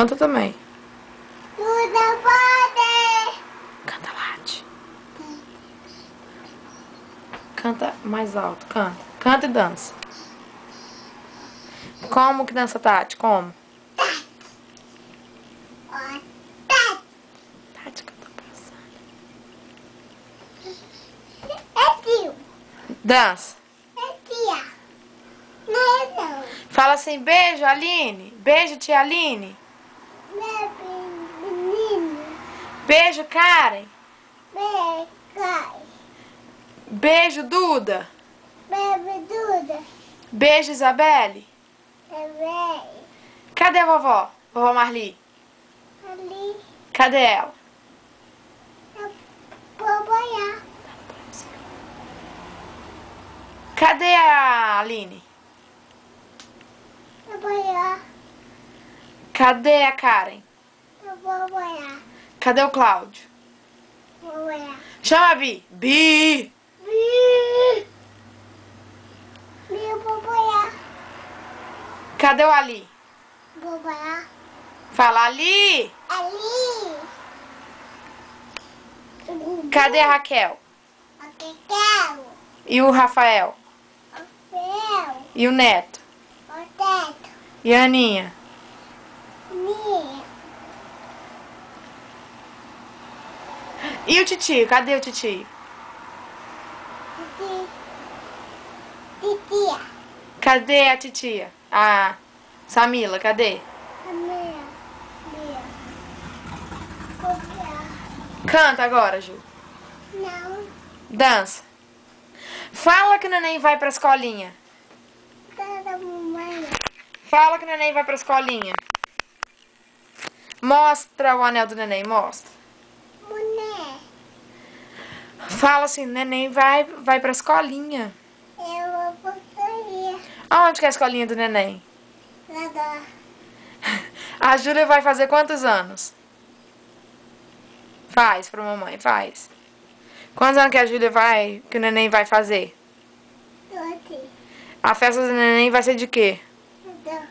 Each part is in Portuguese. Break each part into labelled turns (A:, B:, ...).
A: Canta também.
B: Duda pode.
A: Canta late. Canta mais alto, canta. Canta e dança. Como que dança, Tati? Como?
B: Ó, tá.
A: Tati, que eu tô passando.
B: É tio.
A: Dança.
B: É tia. Não é não.
A: Fala assim, beijo, Aline. Beijo, tia Aline. Beijo, Karen.
B: Bebe cai.
A: Beijo, Duda.
B: Bebe Duda.
A: Beijo, Isabelle.
B: Velho.
A: Cadê a vovó? Vovó Marli.
B: Ali
A: Cadê ela?
B: é boboiar.
A: Cadê a Aline? Cadê a Karen?
B: Boboiar.
A: Cadê o Cláudio?
B: Boboiar.
A: Chama a Bi. Bi!
B: Meu boboiar.
A: Cadê o Ali?
B: Boboiar.
A: Fala Ali!
B: Ali.
A: Cadê a Raquel?
B: Quero.
A: E o Rafael?
B: Céu.
A: E o Neto?
B: O teto.
A: E a Aninha? E o titio? Cadê o titio?
B: Titi. Titia.
A: Cadê a titia? A Samila, cadê?
B: A minha. Minha. Boboiar.
A: Canta agora, Ju.
B: Não.
A: Dança. Fala que o neném vai pra escolinha.
B: Mamãe.
A: Fala que o neném vai pra escolinha. Mostra o anel do neném, mostra. Fala assim, neném vai, vai pra escolinha.
B: Eu vou sair.
A: Aonde que é a escolinha do neném?
B: Nada.
A: A Júlia vai fazer quantos anos? Faz pra mamãe, faz. Quantos anos que a Júlia vai, que o neném vai fazer?
B: Doce.
A: A festa do neném vai ser de quê?
B: Nada.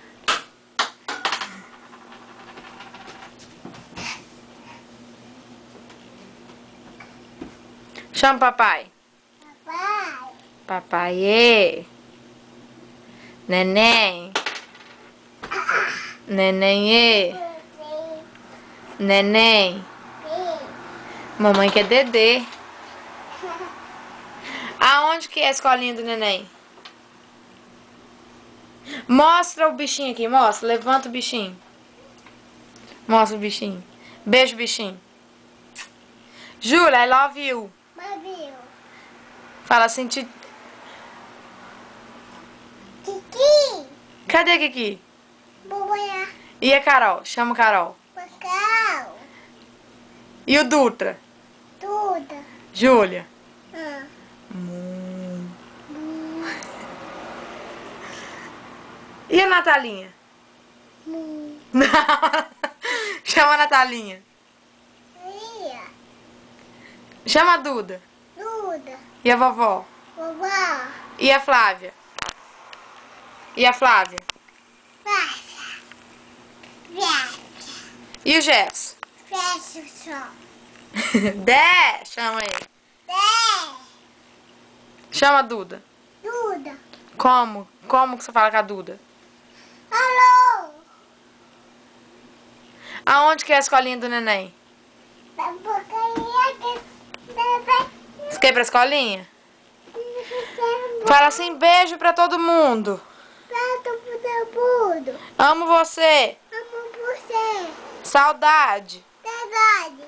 A: Chama papai.
B: Papai.
A: Papai, ê. Neném. Neném. Neném. Mamãe quer Dedê. Aonde que é a escolinha do neném? Mostra o bichinho aqui, mostra. Levanta o bichinho. Mostra o bichinho. Beijo, bichinho. Júlia, I love you. Fala assim, ti...
B: Kiki.
A: cadê a Kiki?
B: Boboiá.
A: E a Carol? Chama o Carol.
B: Pascal.
A: E o Dutra?
B: Tudo.
A: Júlia.
B: Ah.
A: Hum. E a Natalinha?
B: Hum.
A: Chama a Natalinha. Chama a Duda.
B: Tudo.
A: E a vovó?
B: Vovó.
A: E a Flávia? E a Flávia?
B: Fecha. Fecha.
A: E o
B: o som.
A: Dé! Chama ele.
B: Dez.
A: Chama a Duda.
B: Tudo.
A: Como? Como que você fala com a Duda?
B: Alô.
A: Aonde que é a escolinha do neném?
B: Que... Bebê.
A: Você quer ir pra escolinha? Fala assim, beijo pra todo mundo.
B: Prato pro mundo.
A: Amo você.
B: Amo você.
A: Saudade.
B: Verdade.